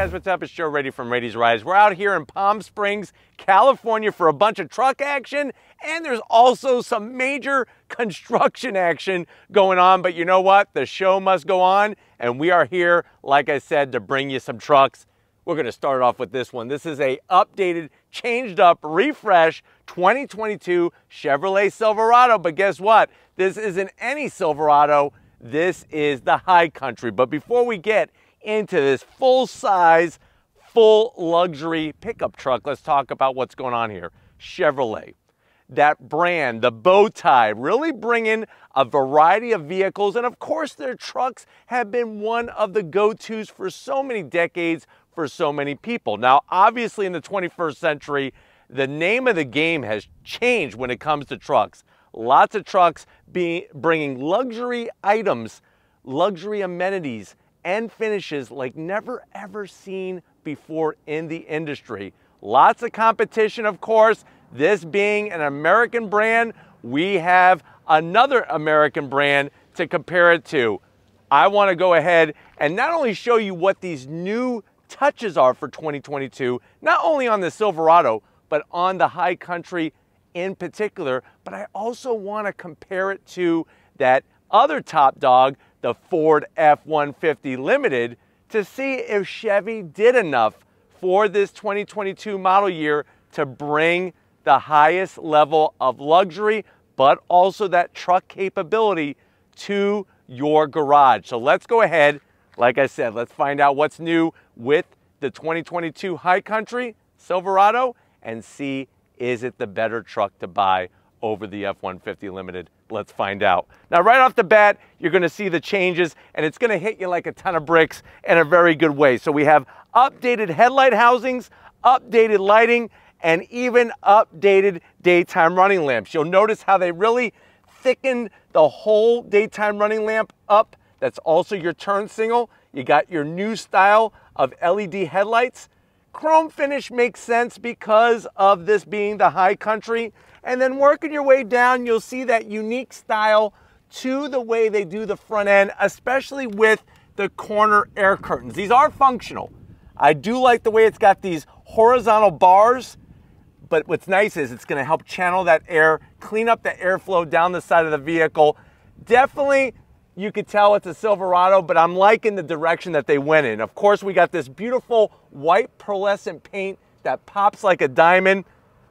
guys, what's up? It's Joe Raiti from Raiti's Rides. We're out here in Palm Springs, California for a bunch of truck action, and there's also some major construction action going on. But you know what? The show must go on, and we are here, like I said, to bring you some trucks. We're gonna start off with this one. This is a updated, changed up, refresh 2022 Chevrolet Silverado. But guess what? This isn't any Silverado. This is the High Country. But before we get into this full size, full luxury pickup truck. Let's talk about what's going on here. Chevrolet, that brand, the bow tie, really bringing a variety of vehicles. And of course, their trucks have been one of the go tos for so many decades for so many people. Now, obviously, in the 21st century, the name of the game has changed when it comes to trucks. Lots of trucks being bringing luxury items, luxury amenities and finishes like never ever seen before in the industry. Lots of competition, of course. This being an American brand, we have another American brand to compare it to. I want to go ahead and not only show you what these new touches are for 2022, not only on the Silverado, but on the High Country in particular, but I also want to compare it to that other top dog the Ford F-150 Limited to see if Chevy did enough for this 2022 model year to bring the highest level of luxury, but also that truck capability to your garage. So let's go ahead, like I said, let's find out what's new with the 2022 High Country Silverado and see is it the better truck to buy over the F-150 Limited? Let's find out. Now, right off the bat, you're gonna see the changes and it's gonna hit you like a ton of bricks in a very good way. So we have updated headlight housings, updated lighting, and even updated daytime running lamps. You'll notice how they really thickened the whole daytime running lamp up. That's also your turn signal. You got your new style of LED headlights. Chrome finish makes sense because of this being the high country. And then working your way down, you'll see that unique style to the way they do the front end, especially with the corner air curtains. These are functional. I do like the way it's got these horizontal bars, but what's nice is it's gonna help channel that air, clean up the airflow down the side of the vehicle. Definitely, you could tell it's a Silverado, but I'm liking the direction that they went in. Of course, we got this beautiful white pearlescent paint that pops like a diamond.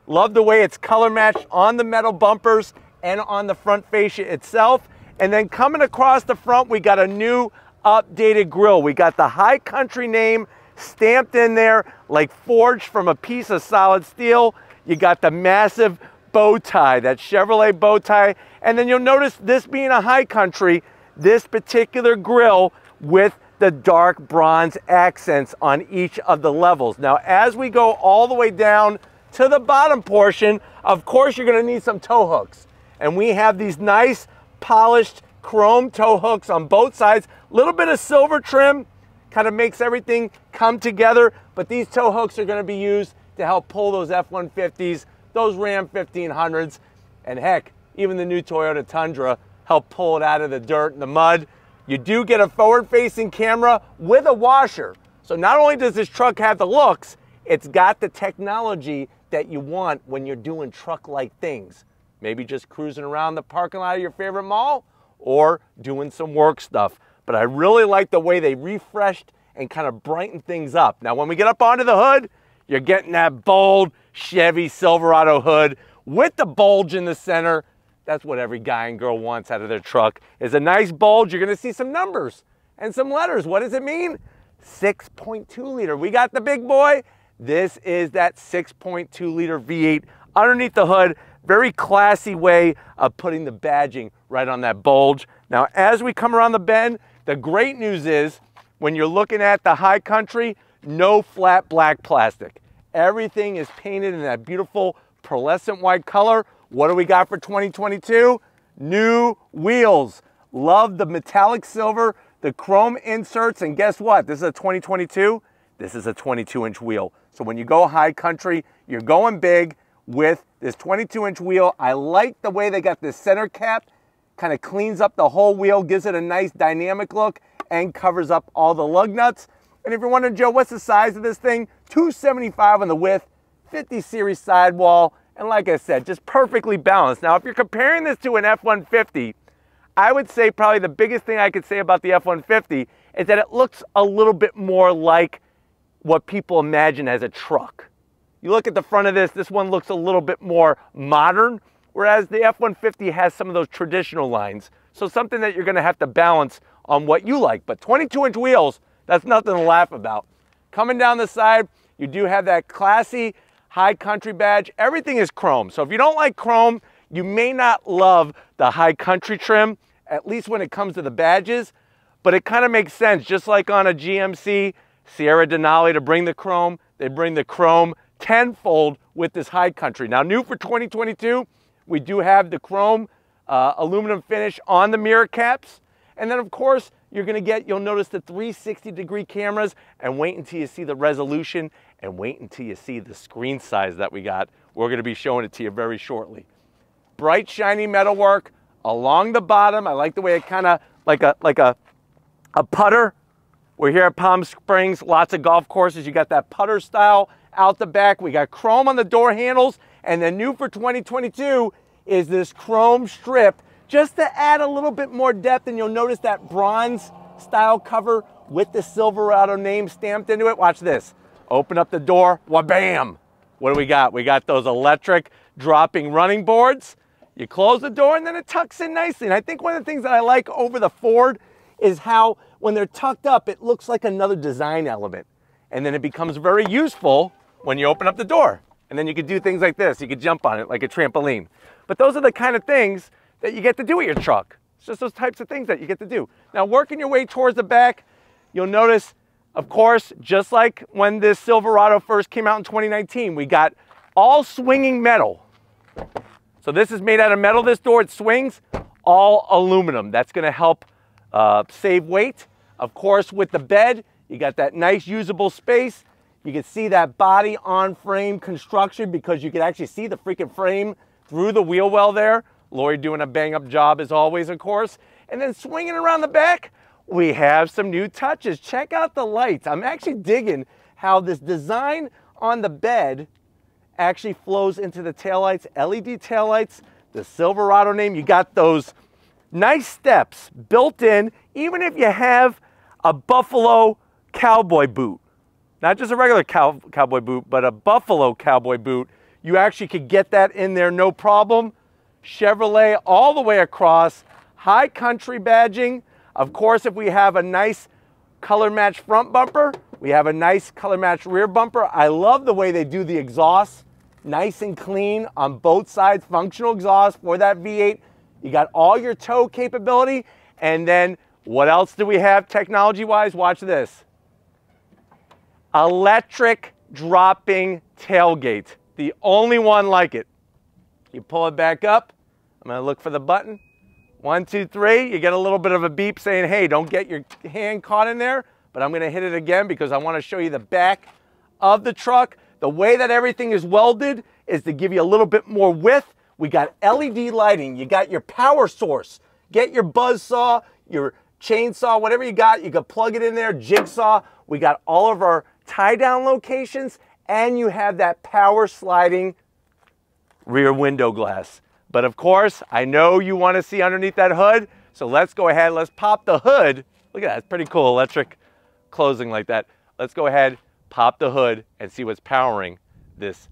Love the way it's color matched on the metal bumpers and on the front fascia itself. And then coming across the front, we got a new updated grille. We got the High Country name stamped in there like forged from a piece of solid steel. You got the massive bow tie, that Chevrolet bow tie. And then you'll notice this being a High Country, this particular grill with the dark bronze accents on each of the levels. Now, as we go all the way down to the bottom portion, of course you're gonna need some tow hooks. And we have these nice polished chrome tow hooks on both sides. A little bit of silver trim, kind of makes everything come together. But these tow hooks are gonna be used to help pull those F-150s, those Ram 1500s, and heck, even the new Toyota Tundra help pull it out of the dirt and the mud. You do get a forward-facing camera with a washer. So not only does this truck have the looks, it's got the technology that you want when you're doing truck-like things. Maybe just cruising around the parking lot of your favorite mall or doing some work stuff. But I really like the way they refreshed and kind of brightened things up. Now, when we get up onto the hood, you're getting that bold Chevy Silverado hood with the bulge in the center. That's what every guy and girl wants out of their truck is a nice bulge. You're gonna see some numbers and some letters. What does it mean? 6.2 liter. We got the big boy this is that 6.2 liter V8 underneath the hood. Very classy way of putting the badging right on that bulge. Now, as we come around the bend, the great news is when you're looking at the high country, no flat black plastic. Everything is painted in that beautiful pearlescent white color. What do we got for 2022? New wheels. Love the metallic silver, the chrome inserts, and guess what? This is a 2022. This is a 22 inch wheel. So when you go high country, you're going big with this 22 inch wheel. I like the way they got this center cap, kind of cleans up the whole wheel, gives it a nice dynamic look and covers up all the lug nuts. And if you're wondering, Joe, what's the size of this thing? 275 on the width, 50 series sidewall, and like I said, just perfectly balanced. Now, if you're comparing this to an F-150, I would say probably the biggest thing I could say about the F-150 is that it looks a little bit more like what people imagine as a truck. You look at the front of this, this one looks a little bit more modern, whereas the F-150 has some of those traditional lines. So something that you're gonna have to balance on what you like. But 22 inch wheels, that's nothing to laugh about. Coming down the side, you do have that classy high country badge. Everything is chrome. So if you don't like chrome, you may not love the high country trim, at least when it comes to the badges, but it kind of makes sense. Just like on a GMC Sierra Denali to bring the chrome, they bring the chrome tenfold with this high country. Now new for 2022, we do have the chrome uh, aluminum finish on the mirror caps. And then of course, you're gonna get, you'll notice the 360 degree cameras and wait until you see the resolution and wait until you see the screen size that we got. We're gonna be showing it to you very shortly. Bright, shiny metalwork along the bottom. I like the way it kind of, like a, like a, a putter. We're here at Palm Springs, lots of golf courses. You got that putter style out the back. We got chrome on the door handles. And then new for 2022 is this chrome strip just to add a little bit more depth. And you'll notice that bronze style cover with the Silverado name stamped into it. Watch this. Open up the door, wha-bam. What do we got? We got those electric dropping running boards. You close the door and then it tucks in nicely. And I think one of the things that I like over the Ford is how when they're tucked up, it looks like another design element. And then it becomes very useful when you open up the door. And then you could do things like this. You could jump on it like a trampoline. But those are the kind of things that you get to do with your truck. It's just those types of things that you get to do. Now, working your way towards the back, you'll notice of course, just like when this Silverado first came out in 2019, we got all swinging metal. So this is made out of metal, this door, it swings, all aluminum. That's gonna help uh, save weight. Of course, with the bed, you got that nice usable space. You can see that body on frame construction because you can actually see the freaking frame through the wheel well there. Lori doing a bang up job as always, of course. And then swinging around the back, we have some new touches. Check out the lights. I'm actually digging how this design on the bed actually flows into the taillights, LED taillights, the Silverado name. You got those nice steps built in, even if you have a Buffalo cowboy boot. Not just a regular cow, cowboy boot, but a Buffalo cowboy boot. You actually could get that in there no problem. Chevrolet all the way across, high country badging, of course, if we have a nice color match front bumper, we have a nice color match rear bumper. I love the way they do the exhaust, nice and clean on both sides, functional exhaust for that V8. You got all your tow capability. And then what else do we have technology wise? Watch this. Electric dropping tailgate. The only one like it. You pull it back up. I'm gonna look for the button. One, two, three, you get a little bit of a beep saying, hey, don't get your hand caught in there, but I'm gonna hit it again because I wanna show you the back of the truck. The way that everything is welded is to give you a little bit more width. We got LED lighting, you got your power source. Get your buzz saw, your chainsaw, whatever you got, you can plug it in there, jigsaw. We got all of our tie down locations and you have that power sliding rear window glass. But of course, I know you want to see underneath that hood, so let's go ahead, let's pop the hood. Look at that, it's pretty cool, electric closing like that. Let's go ahead, pop the hood, and see what's powering this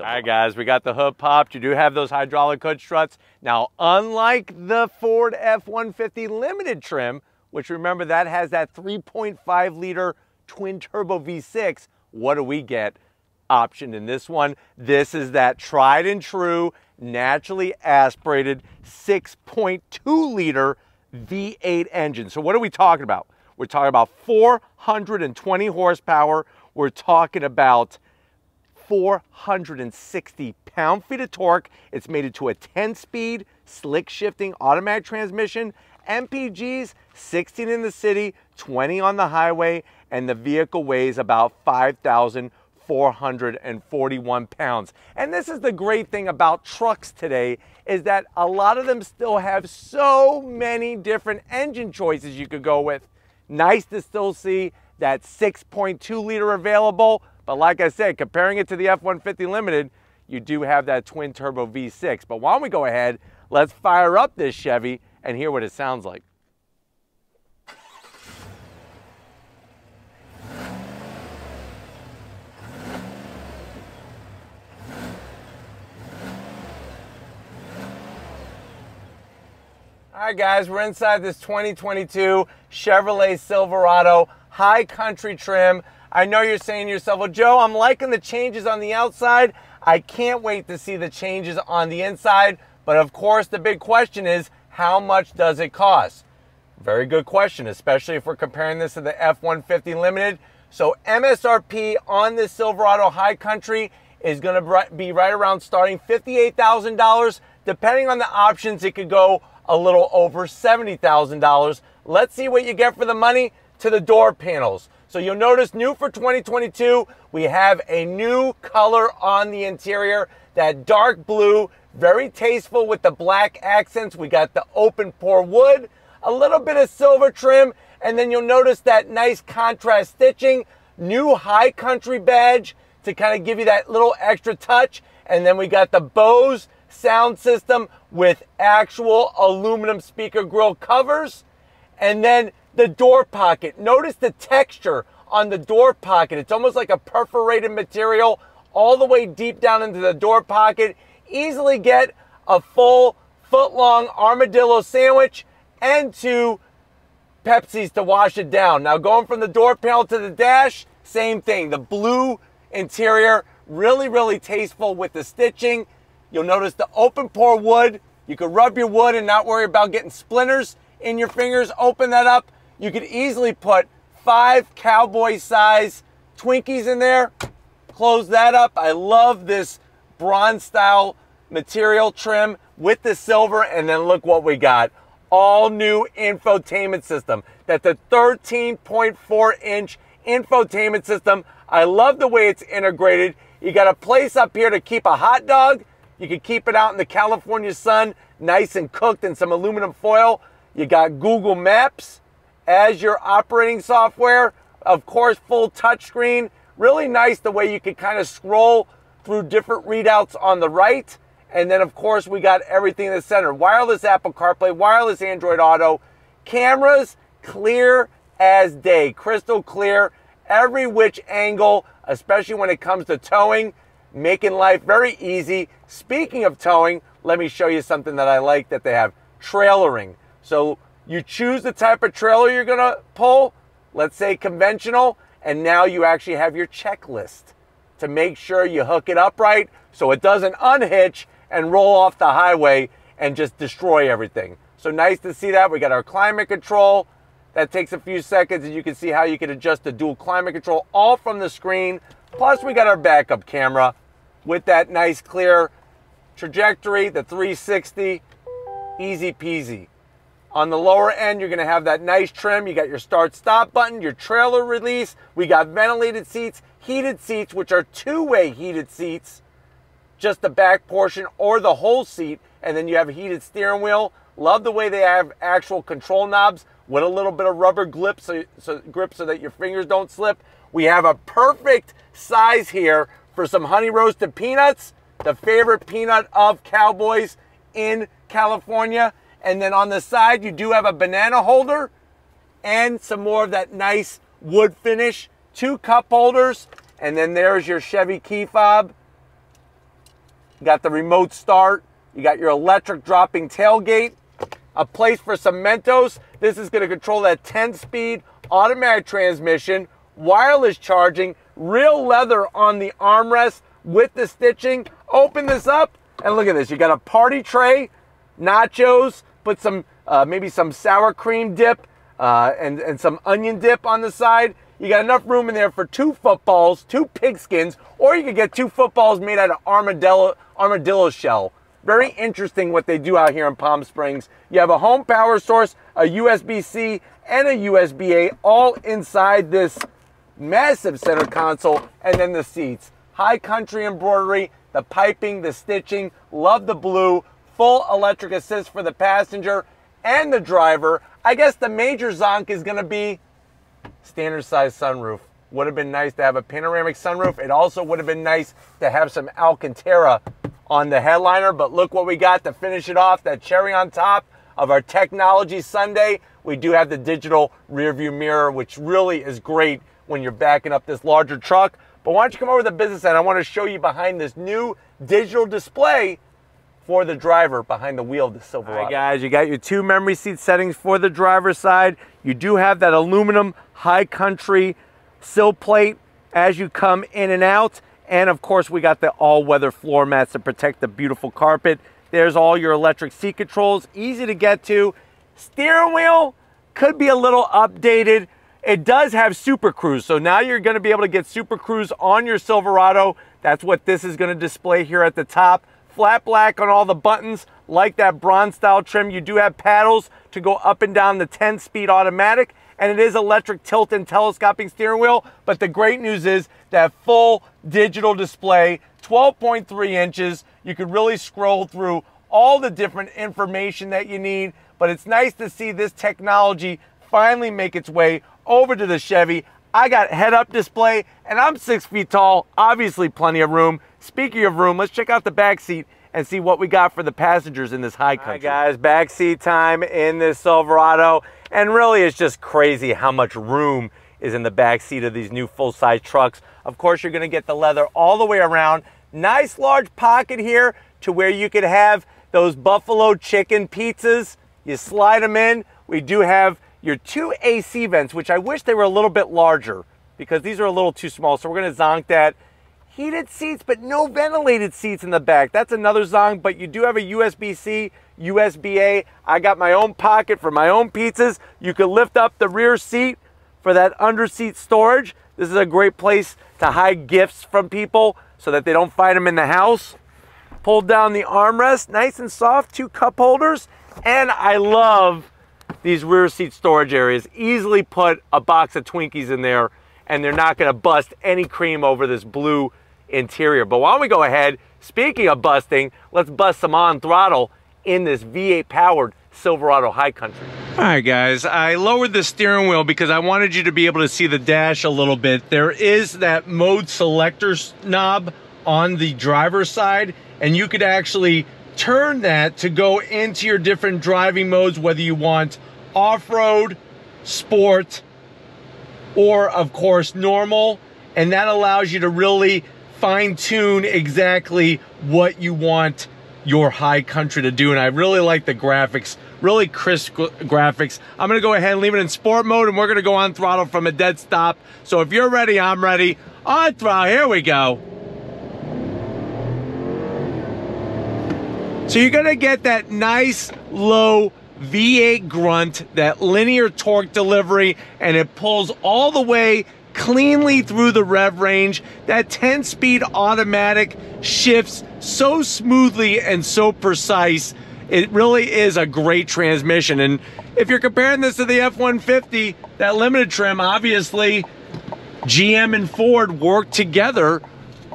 all right, guys, we got the hood popped. You do have those hydraulic hood struts. Now, unlike the Ford F-150 Limited trim, which remember that has that 3.5 liter twin turbo V6, what do we get optioned in this one? This is that tried and true naturally aspirated 6.2 liter V8 engine. So what are we talking about? We're talking about 420 horsepower. We're talking about 460 pound-feet of torque. It's made it to a 10-speed, slick shifting automatic transmission. MPGs, 16 in the city, 20 on the highway, and the vehicle weighs about 5,000 441 pounds. And this is the great thing about trucks today is that a lot of them still have so many different engine choices you could go with. Nice to still see that 6.2 liter available. But like I said, comparing it to the F-150 Limited, you do have that twin turbo V6. But why don't we go ahead, let's fire up this Chevy and hear what it sounds like. All right, guys, we're inside this 2022 Chevrolet Silverado high country trim. I know you're saying to yourself, well, Joe, I'm liking the changes on the outside. I can't wait to see the changes on the inside. But of course, the big question is, how much does it cost? Very good question, especially if we're comparing this to the F-150 Limited. So MSRP on this Silverado High Country is going to be right around starting $58,000. Depending on the options, it could go a little over $70,000. Let's see what you get for the money to the door panels. So you'll notice new for 2022, we have a new color on the interior, that dark blue, very tasteful with the black accents. We got the open pore wood, a little bit of silver trim, and then you'll notice that nice contrast stitching, new high country badge to kind of give you that little extra touch. And then we got the Bose sound system with actual aluminum speaker grill covers. And then the door pocket. Notice the texture on the door pocket. It's almost like a perforated material all the way deep down into the door pocket. Easily get a full foot long armadillo sandwich and two Pepsis to wash it down. Now going from the door panel to the dash, same thing. The blue interior, really, really tasteful with the stitching. You'll notice the open pore wood. You could rub your wood and not worry about getting splinters in your fingers. Open that up. You could easily put five cowboy size Twinkies in there. Close that up. I love this bronze style material trim with the silver. And then look what we got. All new infotainment system. That's a 13.4 inch infotainment system. I love the way it's integrated. You got a place up here to keep a hot dog you can keep it out in the California sun, nice and cooked in some aluminum foil. You got Google Maps as your operating software. Of course, full touchscreen. Really nice the way you can kind of scroll through different readouts on the right. And then, of course, we got everything in the center wireless Apple CarPlay, wireless Android Auto, cameras clear as day, crystal clear, every which angle, especially when it comes to towing making life very easy. Speaking of towing, let me show you something that I like that they have trailering. So you choose the type of trailer you're going to pull, let's say conventional, and now you actually have your checklist to make sure you hook it up right so it doesn't unhitch and roll off the highway and just destroy everything. So nice to see that. We got our climate control. That takes a few seconds and you can see how you can adjust the dual climate control all from the screen. Plus we got our backup camera with that nice clear trajectory, the 360, easy peasy. On the lower end, you're gonna have that nice trim. You got your start stop button, your trailer release. We got ventilated seats, heated seats, which are two-way heated seats, just the back portion or the whole seat. And then you have a heated steering wheel. Love the way they have actual control knobs with a little bit of rubber grip so, so, grip so that your fingers don't slip. We have a perfect size here for some honey roasted peanuts, the favorite peanut of cowboys in California. And then on the side, you do have a banana holder and some more of that nice wood finish. Two cup holders. And then there's your Chevy key fob. You got the remote start. You got your electric dropping tailgate. A place for some Mentos. This is going to control that 10 speed automatic transmission, wireless charging, real leather on the armrest with the stitching. Open this up and look at this. You got a party tray, nachos, put some, uh, maybe some sour cream dip uh, and, and some onion dip on the side. You got enough room in there for two footballs, two pigskins, or you could get two footballs made out of armadillo, armadillo shell. Very interesting what they do out here in Palm Springs. You have a home power source, a USB-C, and a USB-A all inside this massive center console, and then the seats. High country embroidery, the piping, the stitching, love the blue, full electric assist for the passenger and the driver. I guess the major zonk is going to be standard size sunroof. Would have been nice to have a panoramic sunroof. It also would have been nice to have some Alcantara on the headliner, but look what we got to finish it off, that cherry on top of our technology sundae. We do have the digital rear view mirror, which really is great when you're backing up this larger truck. But why don't you come over to the business end? I want to show you behind this new digital display for the driver behind the wheel of the Silverado. All right, guys, you got your two memory seat settings for the driver's side. You do have that aluminum high country sill plate as you come in and out. And of course, we got the all-weather floor mats to protect the beautiful carpet. There's all your electric seat controls, easy to get to. Steering wheel could be a little updated. It does have Super Cruise, so now you're gonna be able to get Super Cruise on your Silverado. That's what this is gonna display here at the top. Flat black on all the buttons, like that bronze style trim. You do have paddles to go up and down the 10 speed automatic and it is electric tilt and telescoping steering wheel. But the great news is that full digital display, 12.3 inches. You could really scroll through all the different information that you need. But it's nice to see this technology finally make its way over to the Chevy. I got head up display and I'm six feet tall, obviously plenty of room. Speaking of room, let's check out the back seat and see what we got for the passengers in this high country. All right, guys, back seat time in this Silverado. And really, it's just crazy how much room is in the back seat of these new full-size trucks. Of course, you're gonna get the leather all the way around. Nice large pocket here to where you could have those buffalo chicken pizzas. You slide them in. We do have your two AC vents, which I wish they were a little bit larger because these are a little too small. So we're gonna zonk that. Heated seats, but no ventilated seats in the back. That's another zonk, but you do have a USB-C USB-A. I got my own pocket for my own pizzas. You can lift up the rear seat for that under seat storage. This is a great place to hide gifts from people so that they don't find them in the house. Pull down the armrest, nice and soft, two cup holders. And I love these rear seat storage areas. Easily put a box of Twinkies in there and they're not gonna bust any cream over this blue interior. But don't we go ahead, speaking of busting, let's bust some on throttle in this V8 powered Silverado High Country. All right, guys, I lowered the steering wheel because I wanted you to be able to see the dash a little bit. There is that mode selector knob on the driver's side, and you could actually turn that to go into your different driving modes, whether you want off-road, sport, or of course normal. And that allows you to really fine tune exactly what you want your high country to do. And I really like the graphics, really crisp graphics. I'm gonna go ahead and leave it in sport mode and we're gonna go on throttle from a dead stop. So if you're ready, I'm ready. On throttle, here we go. So you're gonna get that nice low V8 grunt, that linear torque delivery, and it pulls all the way cleanly through the rev range. That 10 speed automatic shifts so smoothly and so precise. It really is a great transmission. And if you're comparing this to the F-150, that limited trim, obviously GM and Ford worked together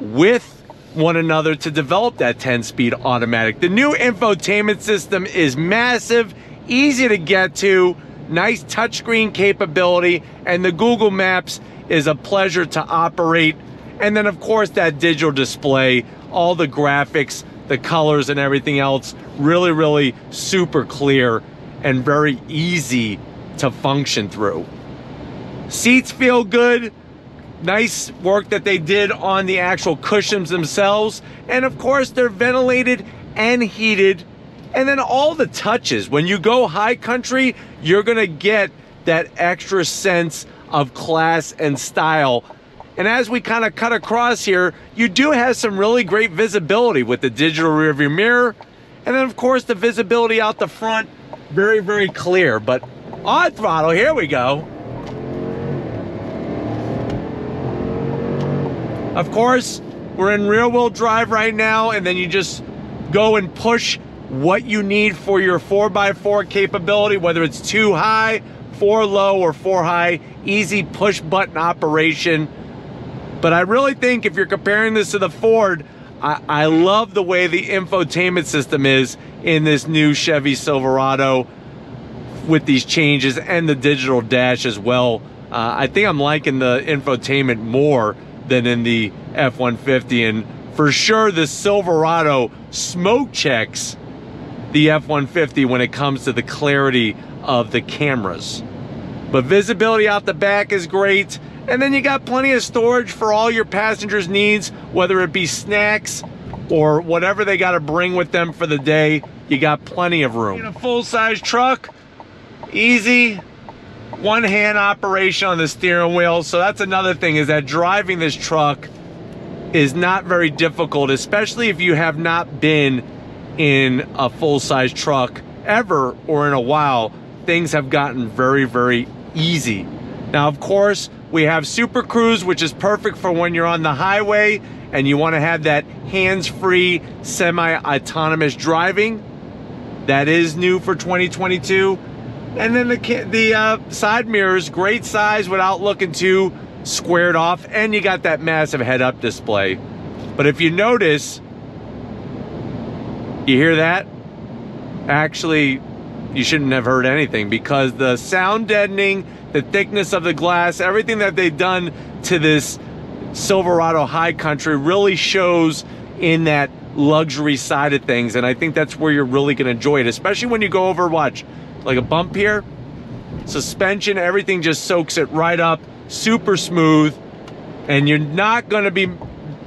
with one another to develop that 10 speed automatic. The new infotainment system is massive, easy to get to, nice touchscreen capability, and the Google Maps is a pleasure to operate. And then of course that digital display, all the graphics, the colors and everything else, really, really super clear and very easy to function through. Seats feel good. Nice work that they did on the actual cushions themselves. And of course they're ventilated and heated. And then all the touches. When you go high country, you're gonna get that extra sense of class and style. And as we kind of cut across here, you do have some really great visibility with the digital rearview mirror. And then of course the visibility out the front, very, very clear. But on throttle, here we go. Of course, we're in rear wheel drive right now, and then you just go and push what you need for your 4x4 capability, whether it's too high four low or four high, easy push button operation. But I really think if you're comparing this to the Ford, I, I love the way the infotainment system is in this new Chevy Silverado with these changes and the digital dash as well Uh, I think I'm liking the infotainment more than in the F-150. And for sure, the Silverado smoke checks the F-150 when it comes to the clarity of the cameras. But visibility out the back is great. And then you got plenty of storage for all your passengers' needs, whether it be snacks or whatever they got to bring with them for the day. You got plenty of room. In a full-size truck, easy, one-hand operation on the steering wheel. So that's another thing is that driving this truck is not very difficult, especially if you have not been in a full-size truck ever or in a while. Things have gotten very, very easy. Now, of course, we have Super Cruise, which is perfect for when you're on the highway and you want to have that hands-free, semi-autonomous driving. That is new for 2022. And then the, the uh, side mirrors, great size without looking too squared off. And you got that massive head-up display. But if you notice, you hear that? Actually, you shouldn't have heard anything because the sound deadening, the thickness of the glass, everything that they've done to this Silverado High Country really shows in that luxury side of things. And I think that's where you're really going to enjoy it, especially when you go over, watch, like a bump here, suspension, everything just soaks it right up, super smooth. And you're not going to be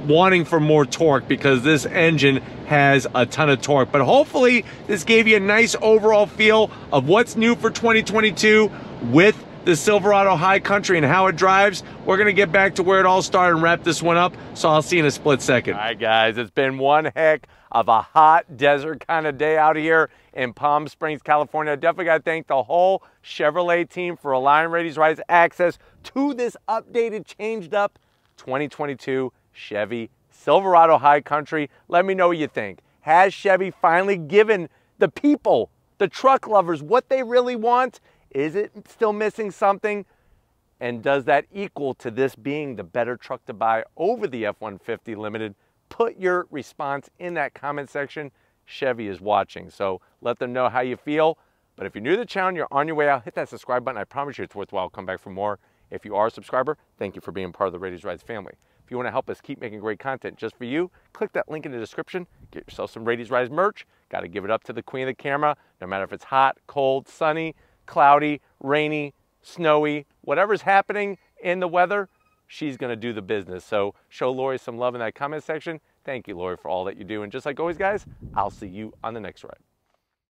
wanting for more torque because this engine has a ton of torque. But hopefully this gave you a nice overall feel of what's new for 2022 with the Silverado High Country and how it drives. We're going to get back to where it all started and wrap this one up. So I'll see you in a split second. All right, guys, it's been one heck of a hot desert kind of day out here in Palm Springs, California. I definitely got to thank the whole Chevrolet team for allowing Raiti's Rides access to this updated, changed up 2022 Chevy Silverado High Country. Let me know what you think. Has Chevy finally given the people, the truck lovers, what they really want? Is it still missing something? And does that equal to this being the better truck to buy over the F-150 Limited? Put your response in that comment section. Chevy is watching, so let them know how you feel. But if you're new to the channel, you're on your way out, hit that subscribe button. I promise you it's worthwhile. Come back for more. If you are a subscriber, thank you for being part of the Raiti's Rides family. You want to help us keep making great content just for you, click that link in the description. Get yourself some Raiti's Rides merch. Got to give it up to the queen of the camera, no matter if it's hot, cold, sunny, cloudy, rainy, snowy, whatever's happening in the weather, she's going to do the business. So show Lori some love in that comment section. Thank you, Lori, for all that you do. And just like always, guys, I'll see you on the next ride.